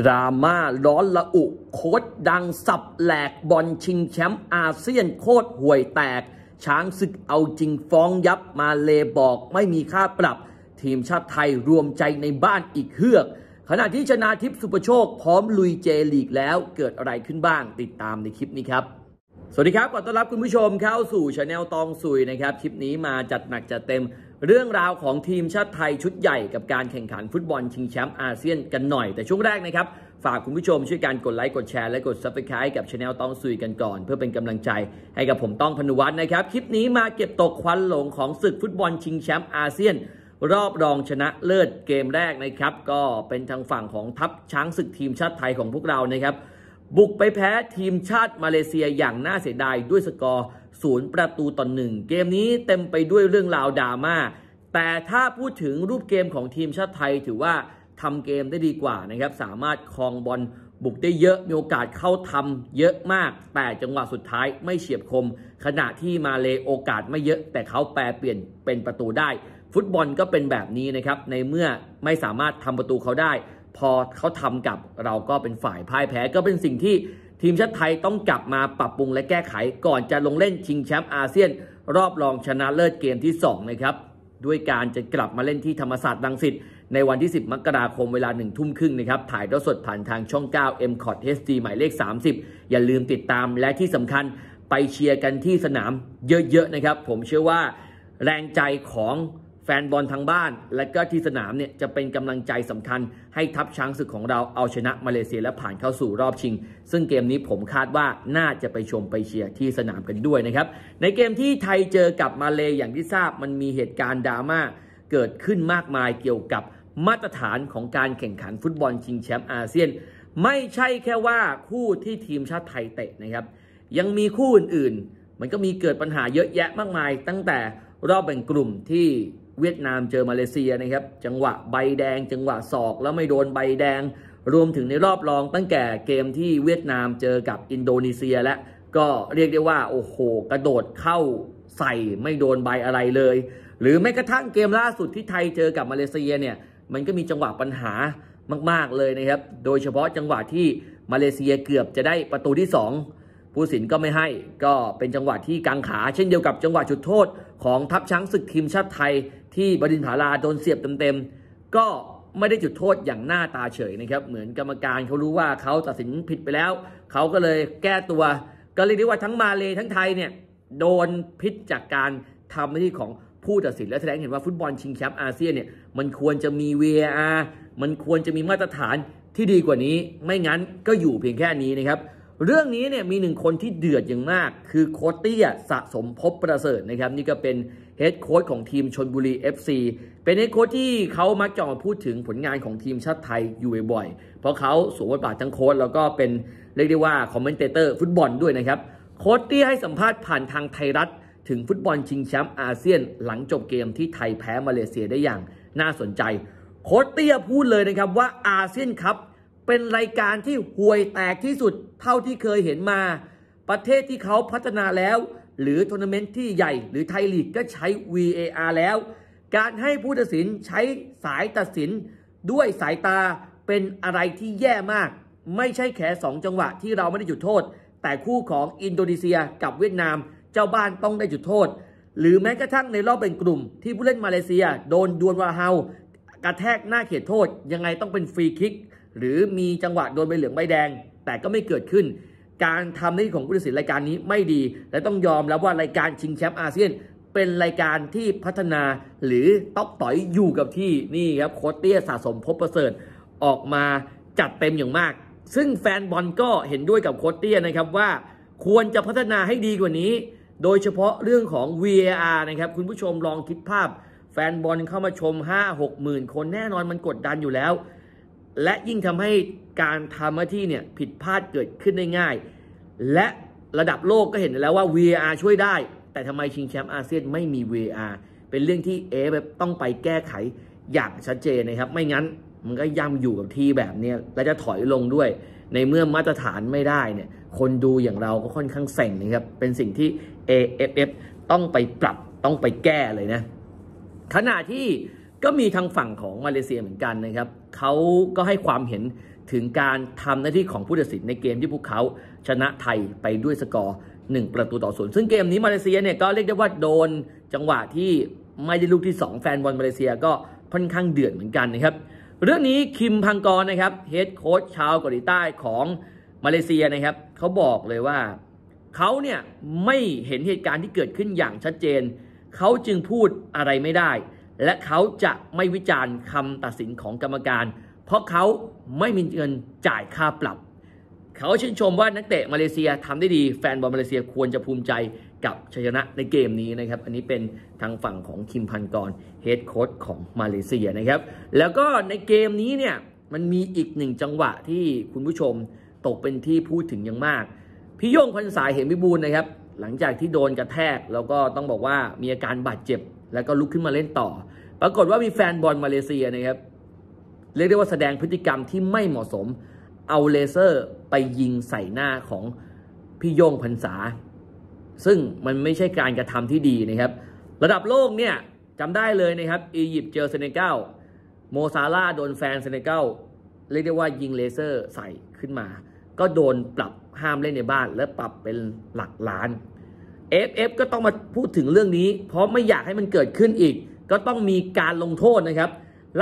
ดราม่าร้อนละอุ โค้ดดังสับแหลกบอลชิงแชมป์อาเซียนโคตรห่วยแตก ช้างศึกเอาจริงฟ้องยับมาเลบอกไม่มีค่าปรับ ทีมชาติไทยรวมใจในบ้านอีกเฮือก ขณะที่ชนาทิพย์สุประโชคพร้อมลุยเจลีกแล้วเกิดอะไรขึ้นบ้างติดตามในคลิปนี้ครับสวัสดีครับ ขอต้อนรับคุณผู้ชมเข้าสู่ช anel ตองซุยนะครับ คลิปนี้มาจัดหนักจัดเต็ม เรื่องราวของทีมชาติไทยชุดใหญ่กับการแข่งขันฟุตบอลชิงแชมป์อาเซียนกันหน่อยแต่ช่วงแรกนะครับ ฝากคุณผู้ชมช่วยการกดไลค์กดแชร์และกด subscribe กับช anel ตองซุยกันก่อน เพื่อเป็นกำลังใจให้กับผมต้องพนุวัฒน์นะครับ คลิปนี้มาเก็บตกควันหลงของศึกฟุตบอลชิงแชมป์อาเซียน รอบรองชนะเลิศเกมแรกนะครับ ก็เป็นทางฝั่งของทัพช้างศึกทีมชาติไทยของพวกเรานะครับบุกไปแพ้ทีมชาติมาเลเซียอย่างน่าเสียดายด้วยสกอร์ ศูนย์ประตูต่อหนึ่งเกมนี้เต็มไปด้วยเรื่องราวดราม่าแต่ถ้าพูดถึงรูปเกมของทีมชาติไทยถือว่าทำเกมได้ดีกว่านะครับ สามารถครองบอลบุกได้เยอะมีโอกาสเข้าทำเยอะมาก แต่จังหวะสุดท้ายไม่เฉียบคม ขณะที่มาเลโอกาสไม่เยอะ แต่เขาแปลเปลี่ยนเป็นประตูได้ ฟุตบอลก็เป็นแบบนี้นะครับ ในเมื่อไม่สามารถทำประตูเขาได้ พอเขาทำกับเราก็เป็นฝ่ายพ่ายแพ้ก็เป็นสิ่งที่ ทีมชาติไทยต้องกลับมาปรับปรุงและแก้ไข ก่อนจะลงเล่นชิงแชมป์อาเซียน รอบรองชนะเลิศเกมที่ 2 นะครับ ด้วยการจะกลับมาเล่นที่ธรรมศาสตร์รังสิตในวันที่ 10 มกราคมเวลา 1 ทุ่มครึ่งนะครับ ถ่ายทอดสดผ่านทางช่อง 9 m c o t HD หมายเลข 30 อย่าลืมติดตามและที่สำคัญไปเชียร์กันที่สนามเยอะๆนะครับ ผมเชื่อว่าแรงใจของ แฟนบอลทางบ้าน และก็ที่สนามเนี่ยจะเป็นกำลังใจสำคัญ ให้ทัพช้างศึกของเราเอาชนะมาเลเซียและผ่านเข้าสู่รอบชิง ซึ่งเกมนี้ผมคาดว่าน่าจะไปชมไปเชียร์ที่สนามกันด้วยนะครับ ในเกมที่ไทยเจอกับมาเลอย่างที่ทราบมันมีเหตุการณ์ดราม่าเกิดขึ้นมากมายเกี่ยวกับมาตรฐานของการแข่งขันฟุตบอลชิงแชมป์อาเซียน ไม่ใช่แค่ว่าคู่ที่ทีมชาติไทยเตะนะครับ ยังมีคู่อื่นๆ มันก็มีเกิดปัญหาเยอะแยะมากมาย ตั้งแต่รอบแบ่งกลุ่มที่ เวียดนามเจอมาเลเซียนะครับ จังหวะใบแดง จังหวะศอกแล้วไม่โดนใบแดง รวมถึงในรอบรองตั้งแต่เกมที่เวียดนามเจอกับอินโดนีเซียและก็เรียกได้ว่าโอ้โห กระโดดเข้าใส่ไม่โดนใบอะไรเลย หรือแม้กระทั่งเกมล่าสุดที่ไทยเจอกับมาเลเซียเนี่ยมันก็มีจังหวะปัญหามาก ๆเลยนะครับ โดยเฉพาะจังหวะที่มาเลเซียเกือบจะได้ประตูที่ 2 ผู้สินก็ไม่ให้ก็เป็นจังหวะที่กังขา เช่นเดียวกับจังหวะจุดโทษของทัพช้างศึกทีมชาติไทย ที่บดินผาลาโดนเสียบเต็มๆก็ไม่ได้จุดโทษอย่างหน้าตาเฉยนะครับ เหมือนกรรมการเขารู้ว่าเขาตัดสินผิดไปแล้ว เขาก็เลยแก้ตัว ก็เรียกได้ว่าทั้งมาเลทั้งไทยเนี่ยโดนพิษจากการทำหน้าที่ของผู้ตัดสินและแสดงเห็นว่าฟุตบอลชิงแชมป์อาเซียนเนี่ยมันควรจะมี VAR มันควรจะมีมาตรฐานที่ดีกว่านี้ ไม่งั้นก็อยู่เพียงแค่นี้นะครับ เรื่องนี้เนี่ยมีหนึ่งคนที่เดือดอย่างมาก คือโค้ชเตี้ยสะสมพบประเสริฐนะครับ นี่ก็เป็น เฮดโค้ชของทีมชนบุรี FC เป็นเฮดโค้ชที่เขามักจะมาพูดถึงผลงานของทีมชาติไทยอยู่บ่อยๆ เพราะเขาสวมบทบาททั้งโค้ชแล้วก็เป็นเรียกได้ว่า commentator ฟุตบอลด้วยนะครับ โค้ชเตี้ยให้สัมภาษณ์ผ่านทางไทยรัฐ ถึงฟุตบอลชิงแชมป์อาเซียน หลังจบเกมที่ไทยแพ้มาเลเซียได้อย่างน่าสนใจ โค้ชเตี้ยพูดเลยนะครับว่าอาเซียนคัพเป็นรายการที่ห่วยแตกที่สุดเท่าที่เคยเห็นมา ประเทศที่เขาพัฒนาแล้ว หรือทัวร์นาเมนต์ที่ใหญ่หรือไทยลีกก็ใช้ VAR แล้ว การให้ผู้ตัดสินใช้สายตาตัดสินด้วยสายตาเป็นอะไรที่แย่มาก ไม่ใช่แค่สองจังหวะที่เราไม่ได้จุดโทษ แต่คู่ของอินโดนีเซียกับเวียดนาม เจ้าบ้านต้องได้จุดโทษ หรือแม้กระทั่งในรอบเป็นกลุ่ม ที่ผู้เล่นมาเลเซีย โดนดวลวาเฮากระแทกหน้าเขตโทษ ยังไงต้องเป็นฟรีคิก หรือมีจังหวะโดนใบเหลืองใบแดง แต่ก็ไม่เกิดขึ้น การทำหน้าที่ของผู้ตัดสินรายการนี้ไม่ดี และต้องยอมแล้วว่ารายการชิงแชมป์อาเซียน เป็นรายการที่พัฒนาหรือต๊อกต่อยอยู่กับที่นี่ครับโคตเตี้ยสะสมพบประเสริฐออกมาจัดเต็มอย่างมาก ซึ่งแฟนบอลก็เห็นด้วยกับโคตเตี้ยนะครับว่าควรจะพัฒนาให้ดีกว่านี้ โดยเฉพาะเรื่องของ VAR นะครับคุณผู้ชมลองคิดภาพ แฟนบอลเข้ามาชม 5 6หมื่นคนแน่นอนมันกดดันอยู่แล้ว และยิ่งทำให้การทำหน้าที่เนี่ยผิดพลาดเกิดขึ้นได้ง่าย และระดับโลกก็เห็นแล้วว่า VAR ช่วยได้ แต่ทำไมชิงแชมป์อาเซียนไม่มี VAR เป็นเรื่องที่เอฟต้องไปแก้ไขอย่างชัดเจนนะครับ ไม่งั้นมันก็ย่ำอยู่กับที่แบบนี้และจะถอยลงด้วย ในเมื่อมาตรฐานไม่ได้เนี่ยคนดูอย่างเราก็ค่อนข้างเส่งนะครับ เป็นสิ่งที่ AFF ต้องไปปรับต้องไปแก้เลยนะขณะที่ ก็มีทางฝั่งของมาเลเซียเหมือนกันนะครับเขาก็ให้ความเห็นถึงการทำหน้าที่ของผู้ตัดสินในเกมที่พวกเขาชนะไทยไปด้วยสกอร์ 1 ประตูต่อศูนย์ซึ่งเกมนี้มาเลเซียเนี่ยก็เรียกได้ว่าโดนจังหวะที่ไม่ได้ลูกที่ 2 แฟนบอลมาเลเซียก็ค่อนข้างเดือดเหมือนกันนะครับเรื่องนี้คิมปันกนนะครับเฮดโค้ชชาวเกาหลีใต้ของมาเลเซียนะครับเขาบอกเลยว่าเขาเนี่ยไม่เห็นเหตุการณ์ที่เกิดขึ้นอย่างชัดเจนเขาจึงพูดอะไรไม่ได้ และเขาจะไม่วิจารณ์คำตัดสินของกรรมการ เพราะเขาไม่มีเงินจ่ายค่าปรับ เขาชื่นชมว่านักเตะมาเลเซียทำได้ดีแฟนบอลมาเลเซียควรจะภูมิใจกับชัยชนะในเกมนี้นะครับ อันนี้เป็นทางฝั่งของคิมพันกรเฮดโค้ชของมาเลเซียนะครับ แล้วก็ในเกมนี้เนี่ยมันมีอีกหนึ่งจังหวะที่คุณผู้ชมตกเป็นที่พูดถึงอย่างมาก พี่โยงพันสายเห็นพิบูลนะครับ หลังจากที่โดนกระแทกแล้วก็ต้องบอกว่ามีอาการบาดเจ็บ แล้วก็ลุกขึ้นมาเล่นต่อ ปรากฏว่ามีแฟนบอลมาเลเซียนะครับเรียกได้ว่าแสดงพฤติกรรมที่ไม่เหมาะสม เอาเลเซอร์ไปยิงใส่หน้าของพี่โย่งพรรษา ซึ่งมันไม่ใช่การกระทำที่ดีนะครับ ระดับโลกเนี่ยจำได้เลยนะครับอียิปต์เจอเซเนกัลโมซาลาโดนแฟนเซเนกัลเรียกได้ว่ายิงเลเซอร์ใส่ขึ้นมา ก็โดนปรับห้ามเล่นในบ้านและปรับเป็นหลักล้าน FF ก็ต้องมาพูดถึงเรื่องนี้ เพราะไม่อยากให้มันเกิดขึ้นอีก ก็ต้องมีการลงโทษนะครับ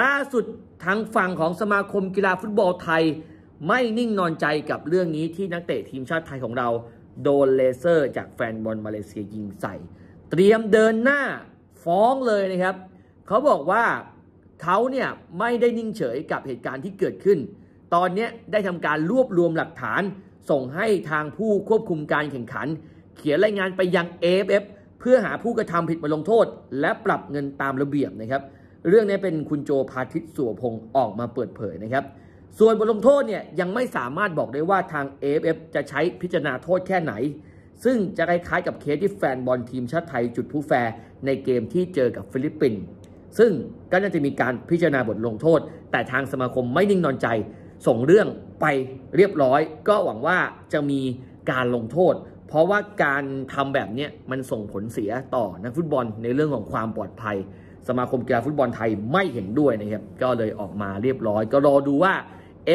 ล่าสุดทางฝั่งของสมาคมกีฬาฟุตบอลไทย ไม่นิ่งนอนใจกับเรื่องนี้ที่นักเตะทีมชาติไทยของเรา โดนเลเซอร์ จากแฟนบอลมาเลเซียยิงใส่ เตรียมเดินหน้าฟ้องเลยนะครับ เขาบอกว่าเขาเนี่ยไม่ได้นิ่งเฉยกับเหตุการณ์ที่เกิดขึ้น ตอนนี้ได้ทำการรวบรวมหลักฐานส่งให้ทางผู้ควบคุมการแข่งขัน เขียนรายงานไปยัง AFF เพื่อหาผู้กระทำผิดมาลงโทษ และปรับเงินตามระเบียบนะครับ เรื่องนี้เป็นคุณโจพาทิตสุวพงศ์ออกมาเปิดเผยนะครับ ส่วนบทลงโทษเนี่ยยังไม่สามารถบอกได้ว่าทาง AFF จะใช้พิจารณาโทษแค่ไหน ซึ่งจะคล้ายๆกับเคสที่แฟนบอลทีมชาติไทยจุดพลุแฟลร์ในเกมที่เจอกับฟิลิปปินส์ซึ่งก็น่าจะมีการพิจารณาบทลงโทษ แต่ทางสมาคมไม่นิ่งนอนใจ ส่งเรื่องไปเรียบร้อย ก็หวังว่าจะมีการลงโทษ เพราะว่าการทำแบบนี้มันส่งผลเสียต่อนักฟุตบอลในเรื่องของความปลอดภัย สมาคมกีฬาฟุตบอลไทยไม่เห็นด้วยนะครับ ก็เลยออกมาเรียบร้อย ก็รอดูว่า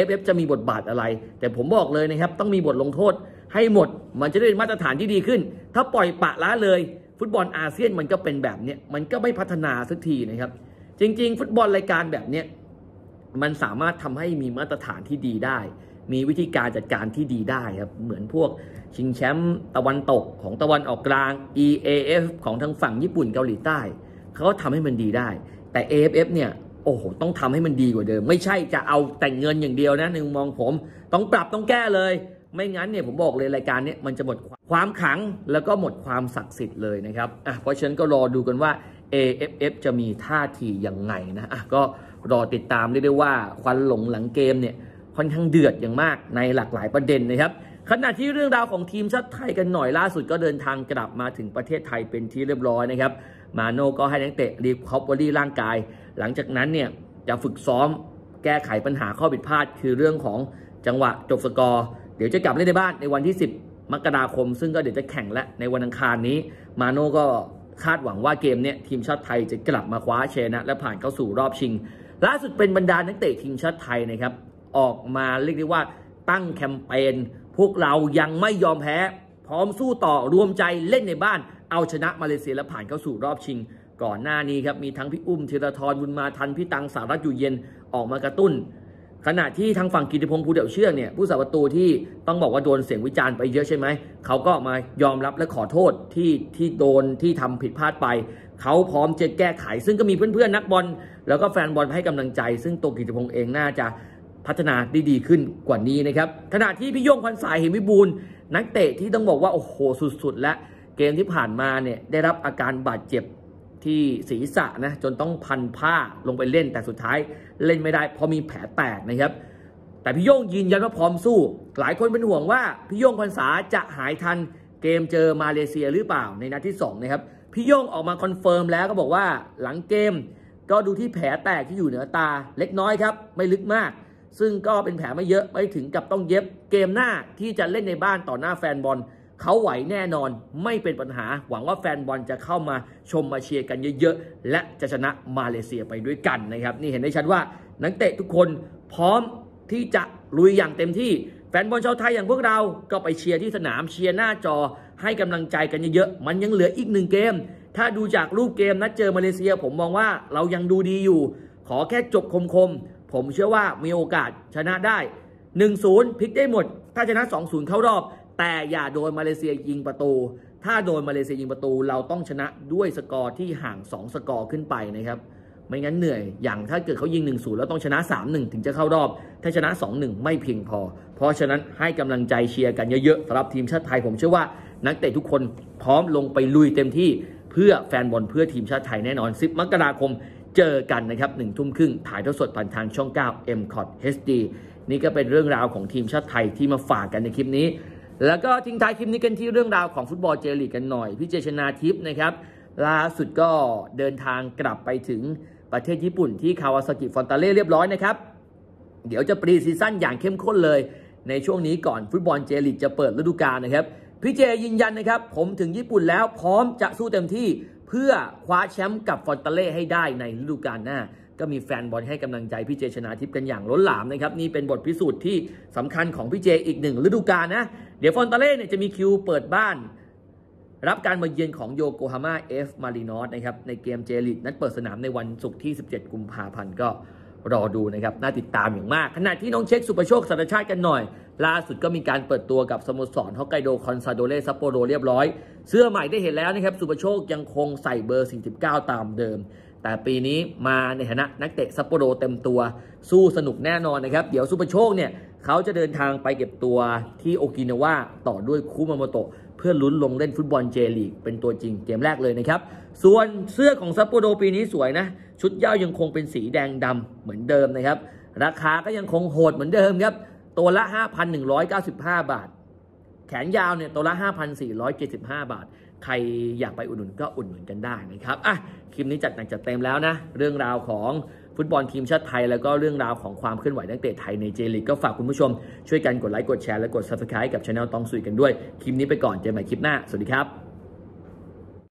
FF จะมีบทบาทอะไร แต่ผมบอกเลยนะครับ ต้องมีบทลงโทษให้หมด มันจะได้มาตรฐานที่ดีขึ้น ถ้าปล่อยปะละเลย ฟุตบอลอาเซียนมันก็เป็นแบบนี้มันก็ไม่พัฒนาสักทีนะครับ จริง ๆ ฟุตบอลรายการแบบนี้มันสามารถทำให้มีมาตรฐานที่ดีได้ มีวิธีการจัดการที่ดีได้ครับ เหมือนพวกชิงแชมป์ตะวันตกของตะวันออกกลาง EAF ของทางฝั่งญี่ปุ่นเกาหลีใต้ เขาก็ทำให้มันดีได้ แต่ AFF เนี่ยโอ้โหต้องทำให้มันดีกว่าเดิม ไม่ใช่จะเอาแต่งเงินอย่างเดียวนะในมุมมองผม ต้องปรับต้องแก้เลย ไม่งั้นเนี่ยผมบอกเลยรายการนี้มันจะหมดความขังแล้วก็หมดความศักดิ์สิทธิ์เลยนะครับอะเพราะฉะนั้นก็รอดูกันว่า AFF จะมีท่าทียังไงนะอะก็รอติดตามเรียกได้ว่าควันหลงหลังเกมเนี่ย ค่อนข้างเดือดอย่างมากในหลากหลายประเด็นนะครับขณะที่เรื่องราวของทีมชาติไทยกันหน่อยล่าสุดก็เดินทางกลับมาถึงประเทศไทยเป็นที่เรียบร้อยนะครับ มาโน่ก็ให้นักเตะรีคอปวอรี่ร่างกาย หลังจากนั้นเนี่ยจะฝึกซ้อมแก้ไขปัญหาข้อผิดพลาด คือเรื่องของจังหวะจบสกอร์ เดี๋ยวจะกลับเล่นในบ้านในวันที่ 10 มกราคม ซึ่งก็เดี๋ยวจะแข่งและในวันอังคารนี้ มาโน่ก็คาดหวังว่าเกมเนี้ยทีมชาติไทยจะกลับมาคว้าชนะ และผ่านเข้าสู่รอบชิง ล่าสุดเป็นบรรดานักเตะทีมชาติไทยนะครับ ออกมาเรียกได้ว่าตั้งแคมเปญพวกเรายังไม่ยอมแพ้ พร้อมสู้ต่อรวมใจเล่นในบ้าน เอาชนะมาเลเซียและผ่านเข้าสู่รอบชิง ก่อนหน้านี้ครับมีทั้งพี่อุ้มธีรทรบุญมาทันพี่ตังสารัตอยู่เย็นออกมากระตุ้น ขณะที่ทางฝั่งกิติพงศ์ภูเดี่ยวเชื่อเนี่ยผู้สาประตูที่ต้องบอกว่าโดนเสียงวิจารณ์ไปเยอะใช่ไหมเขาก็มายอมรับและขอโทษที่ที่โดนที่ทำผิดพลาดไปเขาพร้อมจะแก้ไข ซึ่งก็มีเพื่อนๆนักบอลแล้วก็แฟนบอลให้กำลังใจ ซึ่งตัวกิติพงศ์เองน่าจะ พัฒนาได้ดีขึ้นกว่านี้นะครับขณะที่พี่โยงพันสายเห็นวิบูลนักเตะที่ต้องบอกว่าโอ้โหสุดๆ และเกมที่ผ่านมาเนี่ยได้รับอาการบาดเจ็บที่ศีรษะนะจนต้องพันผ้าลงไปเล่นแต่สุดท้ายเล่นไม่ได้ เพราะมีแผลแตกนะครับแต่พี่โย่งยืนยันว่าพร้อมสู้ หลายคนเป็นห่วงว่าพี่โย่งพรรษาจะหายทันเกมเจอมาเลเซียหรือเปล่าในนัดที่2นะครับพี่โย่งออกมา confirm แล้วก็บอกว่าหลังเกม ก็ดูที่แผลแตกที่อยู่เหนือตาเล็กน้อยครับ ไม่ลึกมาก ซึ่งก็เป็นแผลไม่เยอะไม่ถึงกับต้องเย็บเกมหน้าที่จะเล่นในบ้านต่อหน้าแฟนบอลเขาไหวแน่นอนไม่เป็นปัญหา หวังว่าแฟนบอลจะเข้ามาชมมาเชียร์กันเยอะๆ และจะชนะมาเลเซียไปด้วยกันนะครับ นี่เห็นได้ชัดว่านักเตะทุกคนพร้อมที่จะลุยอย่างเต็มที่แฟนบอลชาวไทยอย่างพวกเราก็ไปเชียร์ที่สนามเชียร์หน้าจอให้กำลังใจกันเยอะๆ มันยังเหลืออีกหนึ่งเกม ถ้าดูจากรูปเกมนัดเจอมาเลเซีย ผมมองว่าเรายังดูดีอยู่ ขอแค่จบคมๆ ผมเชื่อว่ามีโอกาสชนะได้ 1-0พลิกได้หมด ถ้าชนะ 2-0 เข้ารอบ แต่อย่าโดนมาเลเซียยิงประตู ถ้าโดนมาเลเซียยิงประตู เราต้องชนะด้วยสกอร์ที่ห่าง 2 สกอร์ขึ้นไปนะครับไม่งั้นเหนื่อยอย่างถ้าเกิดเขายิง 1-0 แล้วต้องชนะ 3-1 ถึงจะเข้ารอบ ถ้าชนะ 2-1 ไม่เพียงพอ เพราะฉะนั้นให้กำลังใจเชียร์กันเยอะๆสำหรับทีมชาติไทยผมเชื่อว่านักเตะทุกคนพร้อมลงไปลุยเต็มที่เพื่อแฟนบอลเพื่อทีมชาติไทยแน่นอน 10 มกราคม เจอกันนะครับ1ทุ่มครึ่งถ่ายทอดสดผ่านทางช่อง 9 m c o t HD นี่ก็เป็นเรื่องราวของทีมชาติไทยที่มาฝากกันในคลิปนี้ แล้วก็ทิ้งท้ายคลิปนี้กันที่เรื่องราวของฟุตบอลเจลีกกันหน่อย พี่เจชนาทิพย์นะครับล่าสุดก็เดินทางกลับไปถึงประเทศญี่ปุ่นที่คาวาซากิฟรอนตาเล่เรียบร้อยนะครับ เดี๋ยวจะ pre-season อย่างเข้มข้นเลย ในช่วงนี้ก่อนฟุตบอลเจลีกจะเปิดฤดูกาลนะครับพี่เจยืนยันนะครับ ผมถึงญี่ปุ่นแล้วพร้อมจะสู้เต็มที่ เพื่อคว้าแชมป์กับฟรอนตาเล่ให้ได้ในฤดูกาลหน้า ก็มีแฟนบอลให้กำลังใจพี่เจชนาทิพย์กันอย่างล้นหลามนะครับนี่เป็นบทพิสูจน์ที่สำคัญของพี่เจอีกหนึ่งฤดูกาลนะเดี๋ยวฟรอนตาเล่เนี่ยจะมีคิวเปิดบ้านรับการมาเยือนของโยโกฮาม่าเอฟมารีนอสนะครับในเกมเจลีกนัดเปิดสนามในวันศุกร์ที่ 17 กุมภาพันธ์ก็ รอดูนะครับ น่าติดตามอย่างมาก ขณะที่น้องเช็คสุประโชคสัญชาติกันหน่อย ล่าสุดก็มีการเปิดตัวกับสโมสรฮอกไกโดคอนซาโดเรซัปโปโรเรียบร้อย เสื้อใหม่ได้เห็นแล้วนะครับ สุประโชคยังคงใส่เบอร์ 49 ตามเดิม แต่ปีนี้มาในฐานะนักเตะซัปโปโรเต็มตัว สู้สนุกแน่นอนนะครับ เดี๋ยวสุประโชคเนี่ยเขาจะเดินทางไปเก็บตัวที่โอกินาวาต่อด้วยคุมาโมโตะเพื่อลุ้นลงเล่นฟุตบอลเจลีกเป็นตัวจริงเกมแรกเลยนะครับ ส่วนเสื้อของซัปโปโรปีนี้สวยนะ ชุดเย้ายังคงเป็นสีแดงดำเหมือนเดิมนะครับ ราคาก็ยังคงโหดเหมือนเดิมครับ ตัวละ 5,195 บาท แขนยาวเนี่ยตัวละ 5,475 บาท ใครอยากไปอุดหนุนก็อุดหนุนกันได้นะครับอะคลิปนี้จัดหนักจัดเต็มแล้วนะ เรื่องราวของฟุตบอลทีมชาติไทย แล้วก็เรื่องราวของความเคลื่อนไหวนักเตะไทยในเจลีกก็ฝากคุณผู้ชม ช่วยกันกดไลค์กดแชร์และกด subscribe กับช anel ต้องสุยกันด้วย คลิปนี้ไปก่อนเจอกันใหม่คลิปหน้า สวัสดีครับ